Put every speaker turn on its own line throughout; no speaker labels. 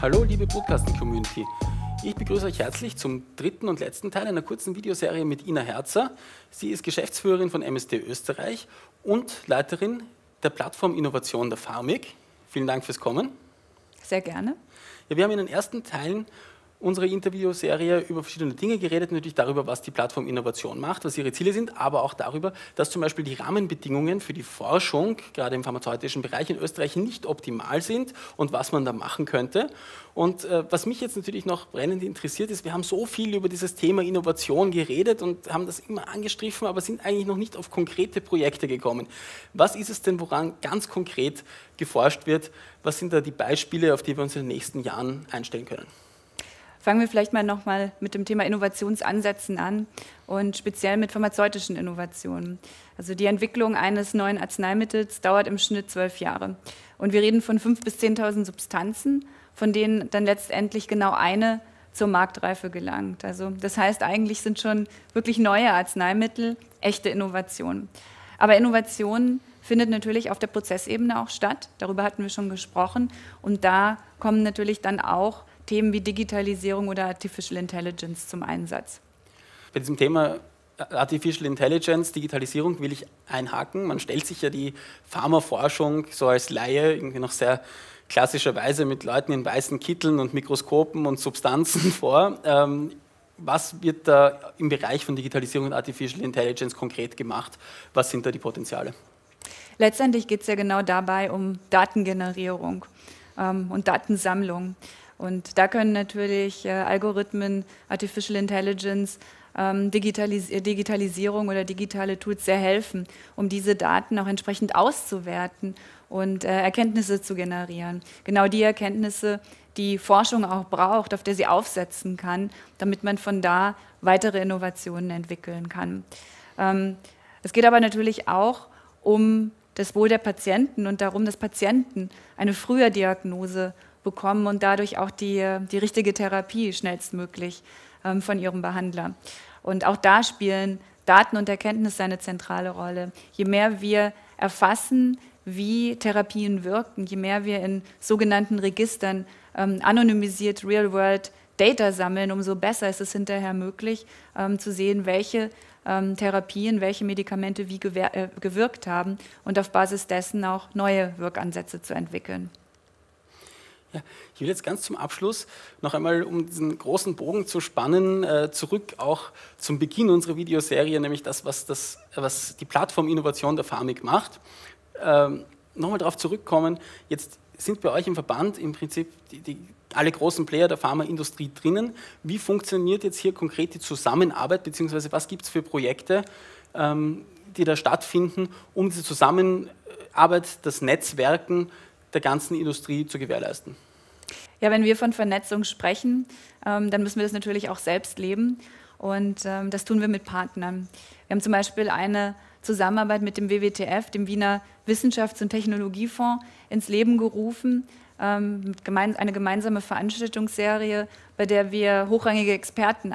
Hallo liebe Podcasten-Community. Ich begrüße euch herzlich zum dritten und letzten Teil einer kurzen Videoserie mit Ina Herzer. Sie ist Geschäftsführerin von MSD Österreich und Leiterin der Plattform Innovation der Pharmik. Vielen Dank fürs Kommen.
Sehr gerne.
Ja, wir haben in den ersten Teilen unsere Interviewserie über verschiedene Dinge geredet, natürlich darüber, was die Plattform Innovation macht, was ihre Ziele sind, aber auch darüber, dass zum Beispiel die Rahmenbedingungen für die Forschung, gerade im pharmazeutischen Bereich in Österreich, nicht optimal sind und was man da machen könnte. Und äh, was mich jetzt natürlich noch brennend interessiert ist, wir haben so viel über dieses Thema Innovation geredet und haben das immer angestriffen, aber sind eigentlich noch nicht auf konkrete Projekte gekommen. Was ist es denn, woran ganz konkret geforscht wird? Was sind da die Beispiele, auf die wir uns in den nächsten Jahren einstellen können?
Fangen wir vielleicht mal nochmal mit dem Thema Innovationsansätzen an und speziell mit pharmazeutischen Innovationen. Also die Entwicklung eines neuen Arzneimittels dauert im Schnitt zwölf Jahre. Und wir reden von 5.000 bis 10.000 Substanzen, von denen dann letztendlich genau eine zur Marktreife gelangt. Also das heißt, eigentlich sind schon wirklich neue Arzneimittel echte Innovationen. Aber Innovation findet natürlich auf der Prozessebene auch statt. Darüber hatten wir schon gesprochen. Und da kommen natürlich dann auch Themen wie Digitalisierung oder Artificial Intelligence zum Einsatz.
Bei diesem Thema Artificial Intelligence, Digitalisierung will ich einhaken. Man stellt sich ja die Pharmaforschung so als Laie irgendwie noch sehr klassischerweise mit Leuten in weißen Kitteln und Mikroskopen und Substanzen vor. Ähm, was wird da im Bereich von Digitalisierung und Artificial Intelligence konkret gemacht? Was sind da die Potenziale?
Letztendlich geht es ja genau dabei um Datengenerierung ähm, und Datensammlung. Und da können natürlich äh, Algorithmen, Artificial Intelligence, ähm, Digitalis äh, Digitalisierung oder digitale Tools sehr helfen, um diese Daten auch entsprechend auszuwerten und äh, Erkenntnisse zu generieren. Genau die Erkenntnisse, die Forschung auch braucht, auf der sie aufsetzen kann, damit man von da weitere Innovationen entwickeln kann. Ähm, es geht aber natürlich auch um das Wohl der Patienten und darum, dass Patienten eine frühe Diagnose bekommen und dadurch auch die, die richtige Therapie schnellstmöglich ähm, von ihrem Behandler. Und auch da spielen Daten und Erkenntnisse eine zentrale Rolle. Je mehr wir erfassen, wie Therapien wirken, je mehr wir in sogenannten Registern ähm, anonymisiert Real-World Data sammeln, umso besser ist es hinterher möglich ähm, zu sehen, welche ähm, Therapien, welche Medikamente wie äh, gewirkt haben und auf Basis dessen auch neue Wirkansätze zu entwickeln.
Ja, ich will jetzt ganz zum Abschluss noch einmal, um diesen großen Bogen zu spannen, äh, zurück auch zum Beginn unserer Videoserie, nämlich das, was, das, was die Plattform Innovation der Pharmik macht. Ähm, Nochmal darauf zurückkommen, jetzt sind bei euch im Verband im Prinzip die, die, alle großen Player der Pharmaindustrie drinnen. Wie funktioniert jetzt hier konkret die Zusammenarbeit, beziehungsweise was gibt es für Projekte, ähm, die da stattfinden, um diese Zusammenarbeit, das Netzwerken der ganzen Industrie zu gewährleisten?
Ja, wenn wir von Vernetzung sprechen, ähm, dann müssen wir das natürlich auch selbst leben. Und ähm, das tun wir mit Partnern. Wir haben zum Beispiel eine Zusammenarbeit mit dem WWTF, dem Wiener Wissenschafts- und Technologiefonds, ins Leben gerufen. Ähm, eine gemeinsame Veranstaltungsserie, bei der wir hochrangige Experten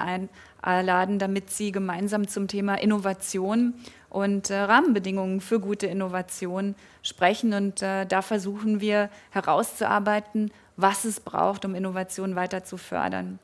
einladen, damit sie gemeinsam zum Thema Innovation und äh, Rahmenbedingungen für gute Innovation sprechen. Und äh, da versuchen wir herauszuarbeiten, was es braucht, um Innovation weiter zu fördern.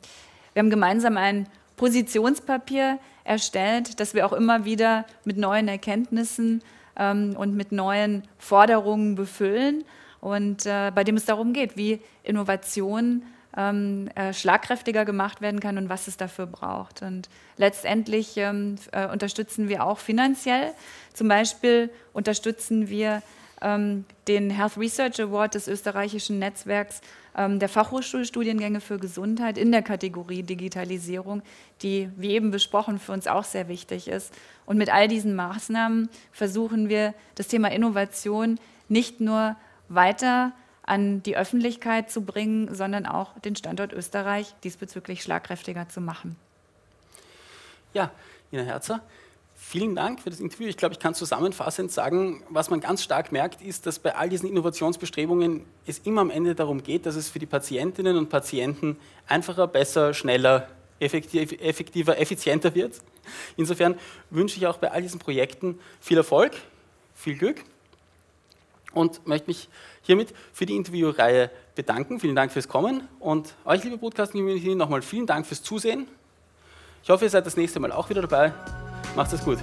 Wir haben gemeinsam ein Positionspapier erstellt, das wir auch immer wieder mit neuen Erkenntnissen ähm, und mit neuen Forderungen befüllen und äh, bei dem es darum geht, wie Innovation ähm, äh, schlagkräftiger gemacht werden kann und was es dafür braucht. Und letztendlich ähm, äh, unterstützen wir auch finanziell. Zum Beispiel unterstützen wir ähm, den Health Research Award des österreichischen Netzwerks ähm, der Fachhochschulstudiengänge für Gesundheit in der Kategorie Digitalisierung, die, wie eben besprochen, für uns auch sehr wichtig ist. Und mit all diesen Maßnahmen versuchen wir, das Thema Innovation nicht nur weiter an die Öffentlichkeit zu bringen, sondern auch den Standort Österreich diesbezüglich schlagkräftiger zu machen.
Ja, Ina Herzer, Vielen Dank für das Interview. Ich glaube, ich kann zusammenfassend sagen, was man ganz stark merkt, ist, dass bei all diesen Innovationsbestrebungen es immer am Ende darum geht, dass es für die Patientinnen und Patienten einfacher, besser, schneller, effektiver, effizienter wird. Insofern wünsche ich auch bei all diesen Projekten viel Erfolg, viel Glück und möchte mich hiermit für die Interviewreihe bedanken. Vielen Dank fürs Kommen und euch, liebe Podcast-Community, nochmal vielen Dank fürs Zusehen. Ich hoffe, ihr seid das nächste Mal auch wieder dabei. Macht es gut.